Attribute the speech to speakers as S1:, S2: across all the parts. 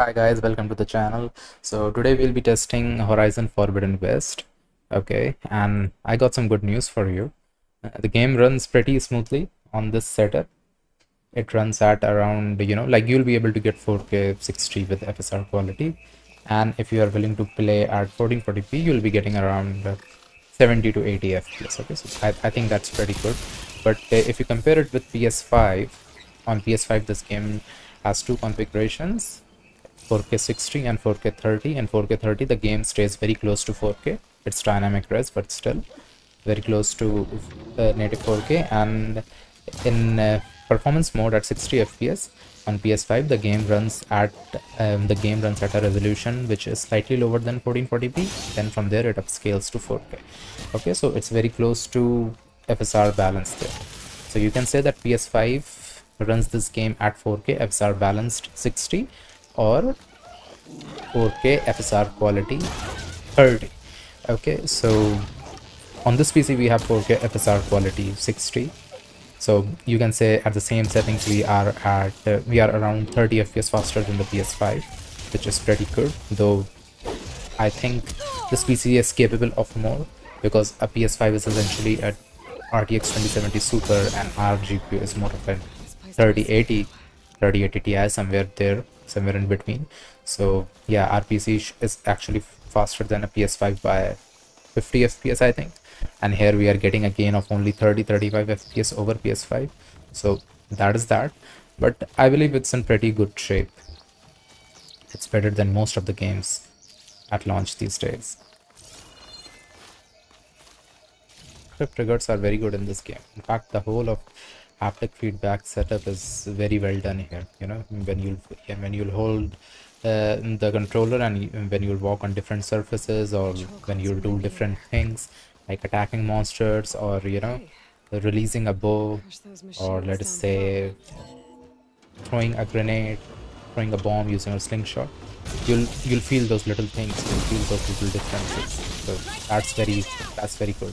S1: Hi guys, welcome to the channel. So today we'll be testing Horizon Forbidden West. Okay, and I got some good news for you. Uh, the game runs pretty smoothly on this setup. It runs at around, you know, like you'll be able to get 4K 60 with FSR quality. And if you are willing to play at 1440p, you'll be getting around uh, 70 to 80 FPS. Okay, so I, I think that's pretty good. But uh, if you compare it with PS5, on PS5 this game has two configurations 4K 60 and 4K 30 and 4K 30 the game stays very close to 4K it's dynamic res but still very close to uh, native 4K and in uh, performance mode at 60 FPS on PS5 the game runs at um, the game runs at a resolution which is slightly lower than 1440p then from there it upscales to 4K okay so it's very close to FSR balance there. So you can say that PS5 runs this game at 4K FSR balanced 60 or 4K FSR quality 30 okay so on this PC we have 4K FSR quality 60 so you can say at the same settings we are at uh, we are around 30 FPS faster than the PS5 which is pretty good though I think this PC is capable of more because a PS5 is essentially a RTX 2070 Super and our GPU is more of a 3080 3080 Ti somewhere there somewhere in between. So yeah RPC is actually faster than a PS5 by 50 FPS I think. And here we are getting a gain of only 30 35 FPS over PS5 so that is that. But I believe it's in pretty good shape. It's better than most of the games at launch these days. Script triggers are very good in this game. In fact the whole of haptic feedback setup is very well done here you know when you when you'll hold uh, the controller and when you'll walk on different surfaces or when you'll do different things like attacking monsters or you know releasing a bow or let us say throwing a grenade throwing a bomb using a slingshot. You'll you'll feel those little things you'll feel those little differences. So that's very that's very good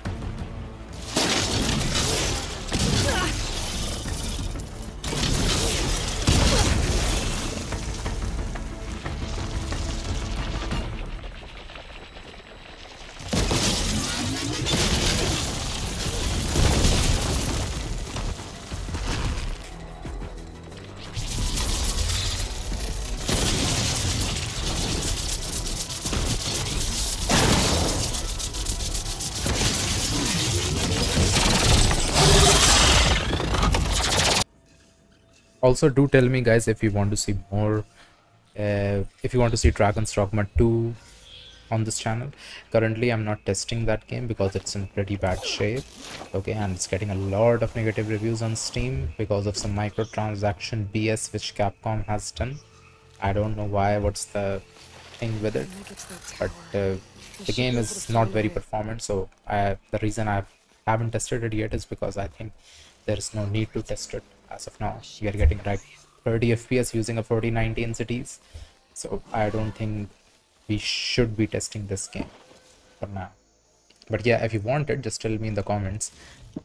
S1: Also do tell me guys if you want to see more uh, if you want to see dragon's dogma 2 on this channel. Currently i'm not testing that game because it's in pretty bad shape okay and it's getting a lot of negative reviews on steam because of some microtransaction bs which capcom has done. I don't know why what's the thing with it but uh, the game is not very performant so I, the reason i haven't tested it yet is because i think there is no need to test it as of now. We are getting like 30 fps using a 4090 in cities. So i don't think we should be testing this game for now. But yeah if you want it just tell me in the comments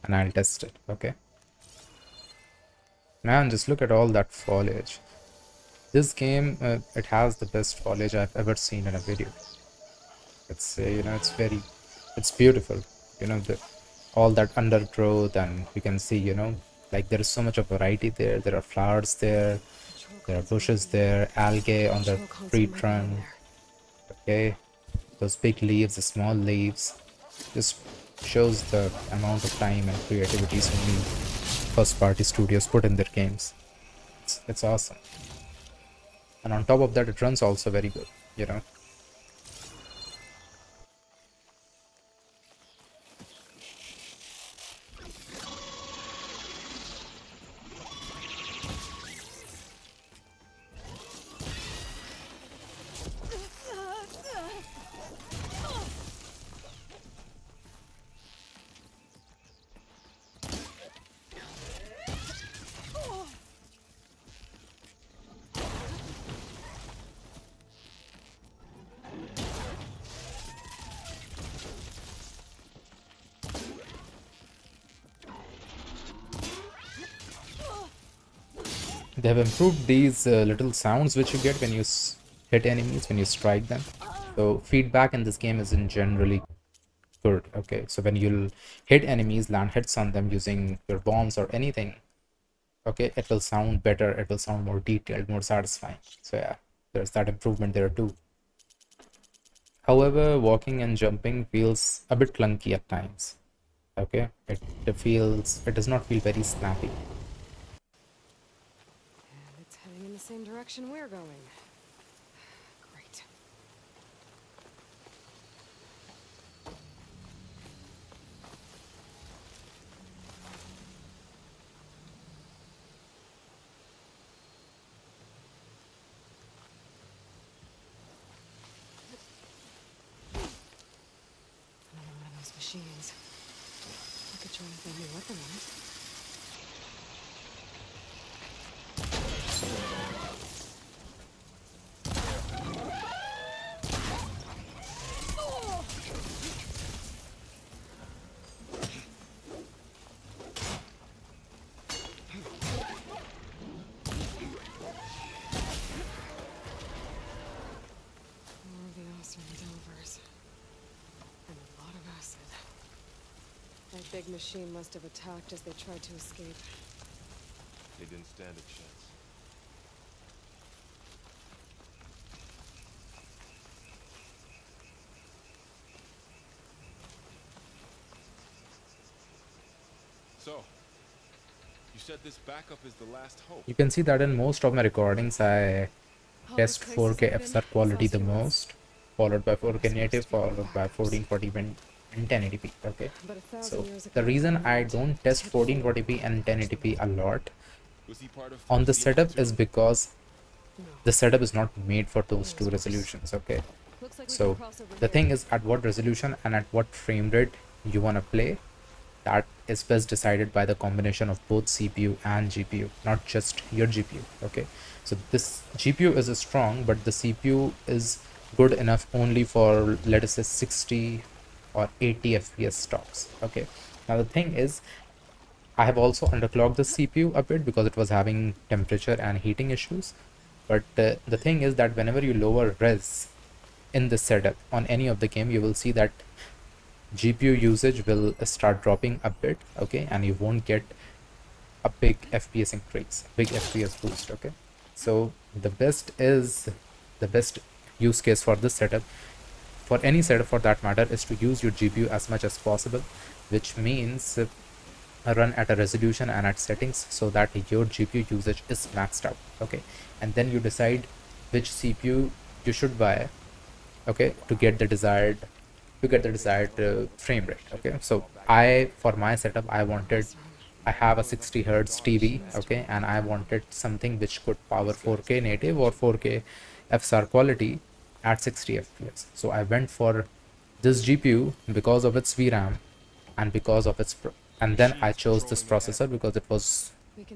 S1: and i'll test it okay? Man just look at all that foliage. This game uh, it has the best foliage i've ever seen in a video. It's uh, you know it's very it's beautiful. You know the all that undergrowth and you can see you know like there is so much of variety there. There are flowers there there are bushes there algae on the tree trunk. Okay those big leaves the small leaves just shows the amount of time and creativity so many first party studios put in their games. It's, it's awesome. And on top of that it runs also very good you know they have improved these uh, little sounds which you get when you hit enemies when you strike them. So feedback in this game isn't generally good okay? So when you'll hit enemies land hits on them using your bombs or anything okay? It will sound better it will sound more detailed more satisfying. So yeah there's that improvement there too. However walking and jumping feels a bit clunky at times okay? It feels it does not feel very snappy and
S2: it's heading direction we're going. Machines. I could try to find a weapon on it. Big machine must have attacked as they tried to escape.
S3: They didn't stand a chance. So, you said this backup is the last hope.
S1: You can see that in most of my recordings I test 4K FSR quality the most, followed by 4K native, followed by 1440 and 1080p okay? So the reason i don't test 1440p and 1080p a lot on the setup is because the setup is not made for those two resolutions okay? So the thing is at what resolution and at what frame rate you want to play that is best decided by the combination of both cpu and gpu not just your gpu okay? So this gpu is strong but the cpu is good enough only for let us say 60 or 80 fps stops okay? Now the thing is I have also underclocked the CPU a bit because it was having temperature and heating issues. But uh, the thing is that whenever you lower res in the setup on any of the game you will see that GPU usage will start dropping a bit okay? And you won't get a big FPS increase big FPS boost okay? So the best is the best use case for this setup for any setup for that matter is to use your GPU as much as possible which means uh, run at a resolution and at settings so that your GPU usage is maxed out okay? And then you decide which CPU you should buy okay to get the desired to get the desired uh, frame rate okay? So I for my setup I wanted I have a 60 hertz TV okay? And I wanted something which could power 4k native or 4k FSR quality at 60 fps so i went for this gpu because of its vram and because of its and then i chose this processor because it was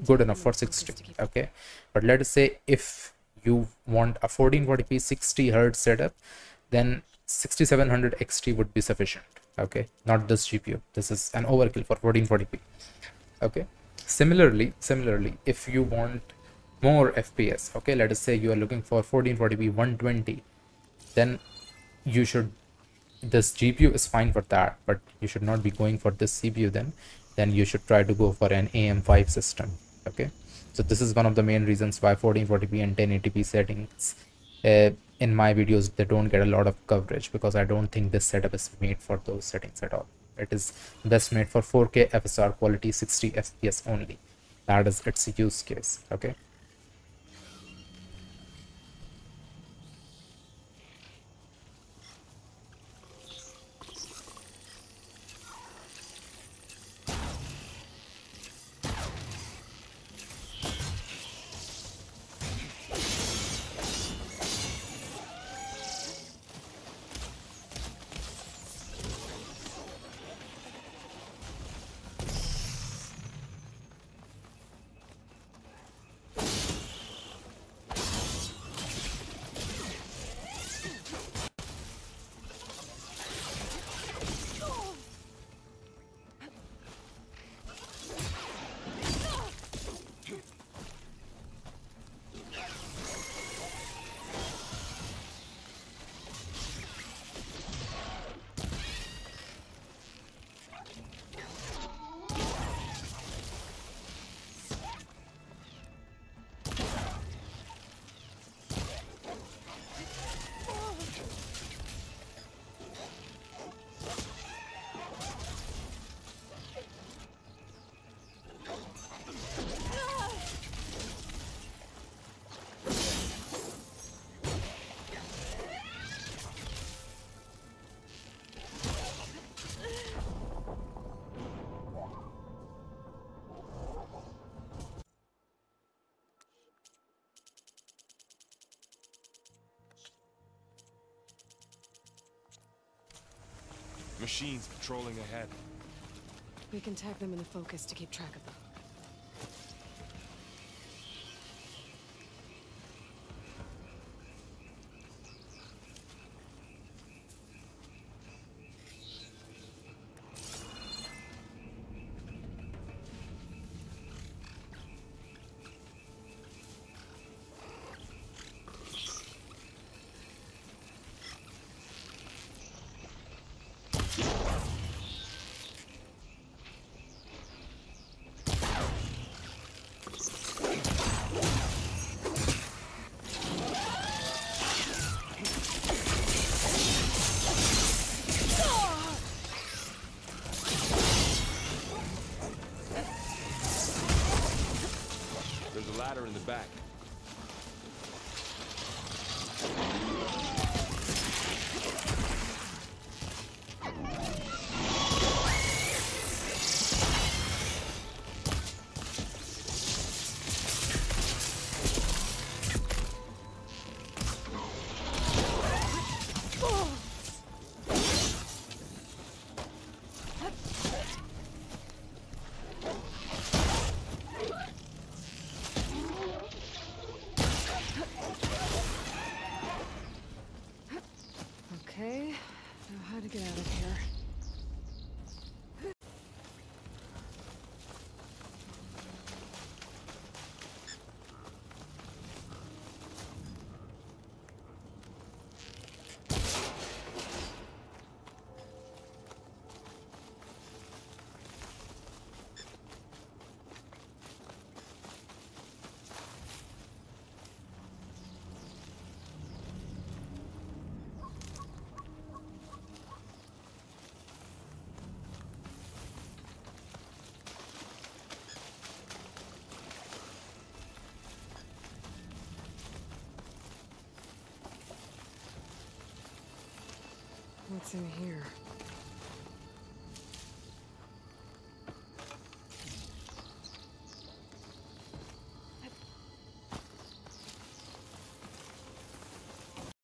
S1: good enough for 60 okay? But let us say if you want a 1440p 60 hertz setup then 6700 xt would be sufficient okay? Not this gpu this is an overkill for 1440p okay? Similarly similarly if you want more fps okay? Let us say you are looking for 1440p 120 then you should this GPU is fine for that but you should not be going for this CPU then. Then you should try to go for an AM5 system okay? So this is one of the main reasons why 1440p and 1080p settings uh, in my videos they don't get a lot of coverage because I don't think this setup is made for those settings at all. It is best made for 4k FSR quality 60 FPS only. That is its use case okay
S3: Machines patrolling ahead.
S2: We can tag them in the focus to keep track of them.
S3: Back.
S2: What's in here?